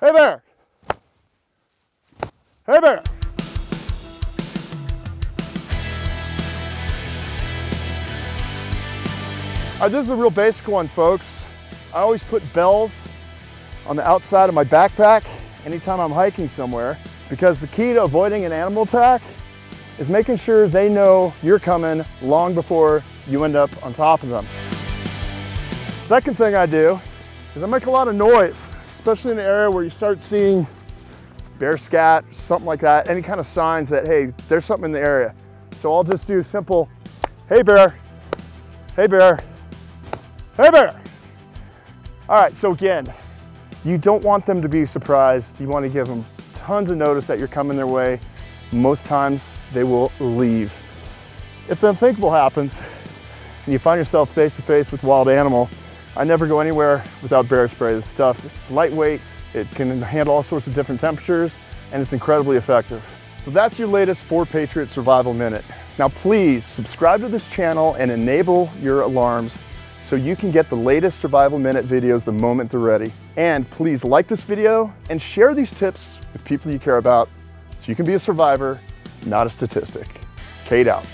Hey there. Hey there. Right, this is a real basic one, folks. I always put bells on the outside of my backpack anytime I'm hiking somewhere because the key to avoiding an animal attack is making sure they know you're coming long before you end up on top of them. Second thing I do is I make a lot of noise, especially in an area where you start seeing bear scat, something like that, any kind of signs that, hey, there's something in the area. So I'll just do simple, hey bear, hey bear, hey bear. All right, so again, you don't want them to be surprised. You want to give them tons of notice that you're coming their way. Most times they will leave. If the unthinkable happens and you find yourself face to face with wild animal, I never go anywhere without bear spray. This stuff, it's lightweight, it can handle all sorts of different temperatures, and it's incredibly effective. So that's your latest 4Patriot Survival Minute. Now please subscribe to this channel and enable your alarms so you can get the latest Survival Minute videos the moment they're ready. And please like this video and share these tips with people you care about so you can be a survivor, not a statistic. Cade out.